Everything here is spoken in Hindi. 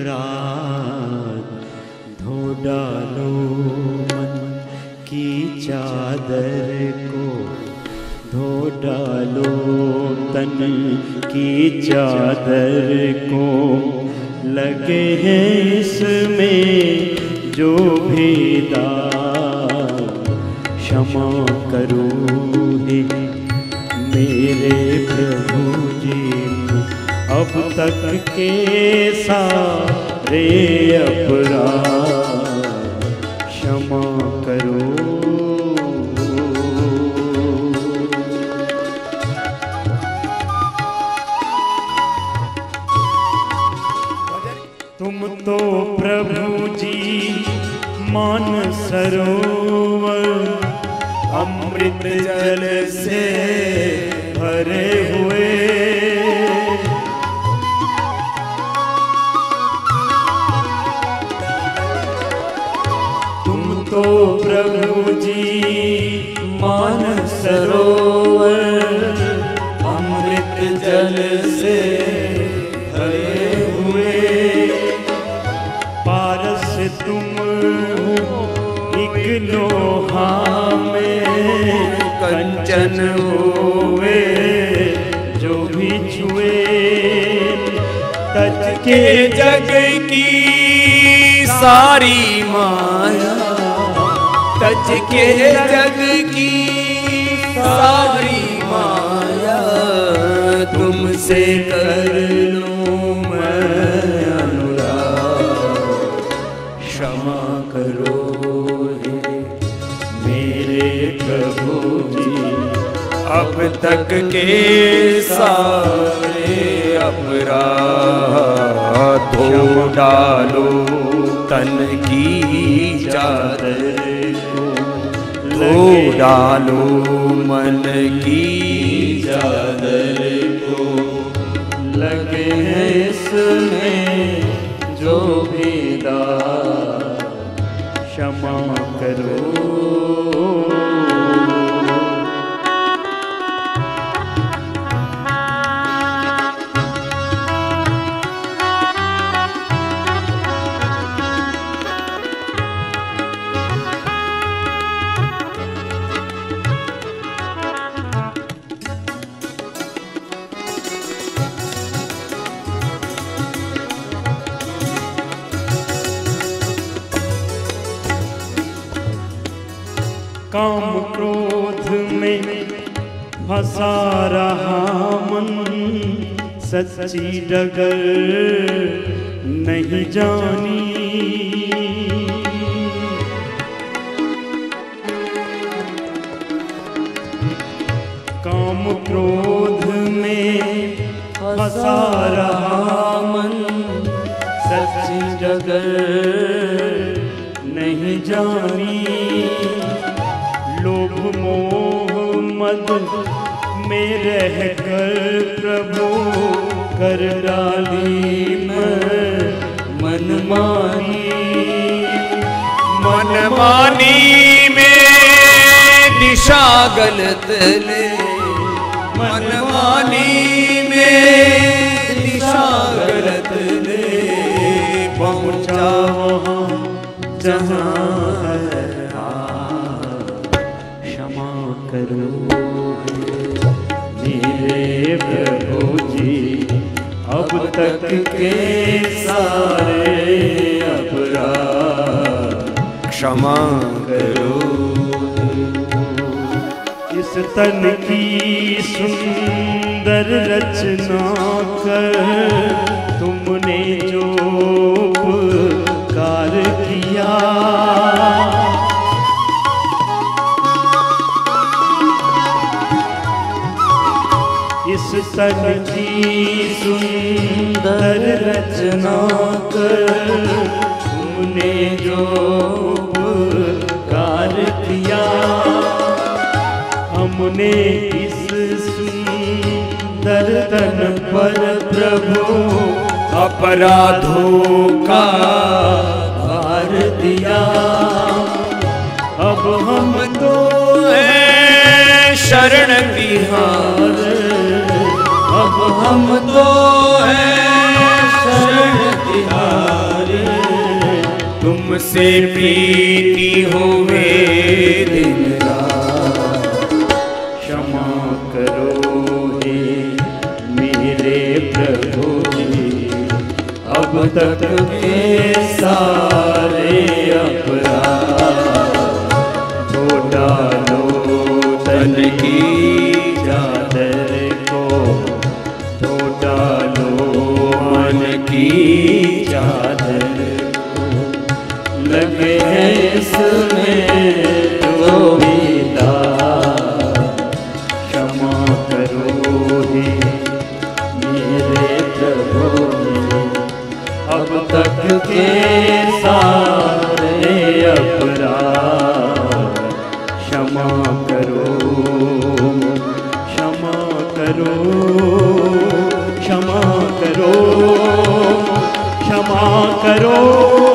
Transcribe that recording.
रात धो डालो मन की चादर को। धो डालो तन की चादर को। लगे हैं इसमें जो भी क्षमा करो है। अब तक के सारे अपराध क्षमा करो। तुम तो प्रभु जी मान सरोवर, अमृत जल से तो प्रभु जी मान सरोवर, अमृत जल से भरे हुए। पारस तुम हो एक लोहा में, कंचन हुए, जो भी छुए। तज के जग की सारी माया तज के जग की सारी माया तुमसे कर लूँ मैं अनुराग। क्षमा करो हे मेरे प्रभु अब तक के सारे अपराध धो डालो। तन की चादर धो डालो मन की चादर को। लगे हैं इसमें जो भी दा। क्षमा करो काम क्रोध में फंसा रहा मन। सच्ची डगर नहीं जानी। काम क्रोध में फंसा रहा मन। सच्ची डगर नहीं जानी। लोभ मोह मद में रह कर प्रभु कर डाली मनमानी मनमानी में दिशा गलत ले। मनमानी में दिशा गलत ले। पहुँचा वहाँ जहाँ है। क्षमा करो। मेरे प्रभु जी, अब तक के सारे अपराध क्षमा करो। इस तन की सुंदर रचना कर तन की सुंदर रचना कर तुमने जो उपकार किया। हमने इस सुंदर तन पर प्रभु अपराधों का भार दिया। अब हम तो है शरण तुमसे प्रीति होवे दिन क्षमा करो हे मेरे प्रभु जी। अब तक के सारे अपराध की चादर लगे हैं इसमें जो क्षमा करो हे मेरे प्रभु अब तक के सारे करो क्षमा करो क्षमा करो क्षमा करो क्षमा करो।